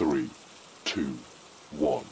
three, two, one.